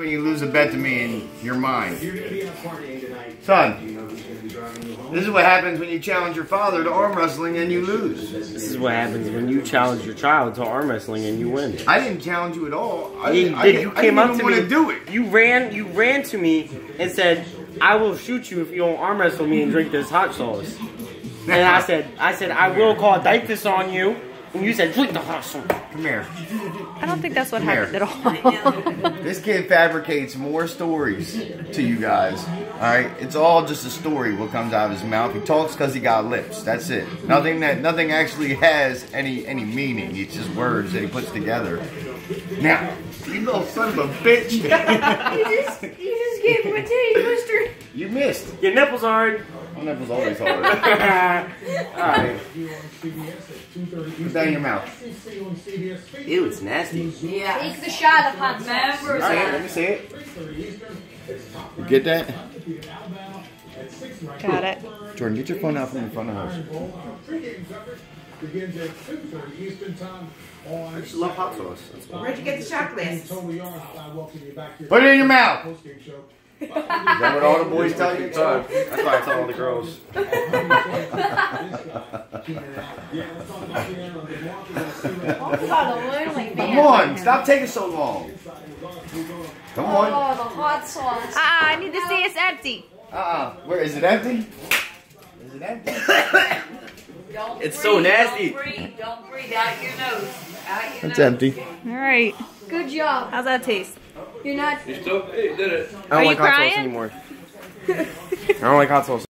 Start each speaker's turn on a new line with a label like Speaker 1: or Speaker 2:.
Speaker 1: when you lose a bet to me and you're mine. Son, this is what happens when you challenge your father to arm wrestling and you lose.
Speaker 2: This is what happens when you challenge your child to arm wrestling and you win.
Speaker 1: I didn't challenge you at all. I,
Speaker 2: You,
Speaker 1: I,
Speaker 2: you
Speaker 1: I
Speaker 2: came
Speaker 1: didn't
Speaker 2: up to
Speaker 1: want
Speaker 2: me.
Speaker 1: to do it.
Speaker 2: You ran. You ran to me and said, "I will shoot you if you don't arm wrestle me and drink this hot sauce." And I said, "I said I will call DYFS on you." And you said, "Drink the hot sauce."
Speaker 1: Come here.
Speaker 3: I don't think that's what
Speaker 1: Come
Speaker 3: happened at all.
Speaker 1: This kid fabricates more stories to you guys. All right, it's all just a story. What comes out of his mouth. He talks because he got lips. That's it. Nothing that nothing actually has any any meaning. It's just words that he puts together. Now, you little son of a bitch.
Speaker 4: You just, you just gave him a titty twister.
Speaker 1: you missed.
Speaker 2: Your nipples hard.
Speaker 1: My nipple's always hard. All right, put that in your mouth.
Speaker 2: Ew, it's nasty.
Speaker 4: Yeah.
Speaker 5: Take the shot of hot sauce.
Speaker 1: All right, let me see it. You get that?
Speaker 3: Got it.
Speaker 1: Jordan, get your phone out from in front of us. I just love hot sauce.
Speaker 4: Where'd you get the shot glass?
Speaker 1: Put it in your mouth. Is that what all the boys tell you?
Speaker 2: That's why I tell all the girls.
Speaker 5: God, the lonely man.
Speaker 1: Come on, stop taking so long. Come on.
Speaker 5: Oh, the hot sauce.
Speaker 3: Ah, I need to see it's empty.
Speaker 1: Uh-uh. Where is it empty? Is it empty?
Speaker 4: Don't
Speaker 2: It's so nasty.
Speaker 4: Don't breathe, don't breathe out your nose. Out your
Speaker 1: It's
Speaker 4: nose.
Speaker 1: empty.
Speaker 3: All right.
Speaker 5: Good job.
Speaker 3: How's that taste?
Speaker 5: You're not
Speaker 2: I don't
Speaker 3: Are you
Speaker 2: like hot sauce anymore. I don't like hot sauce.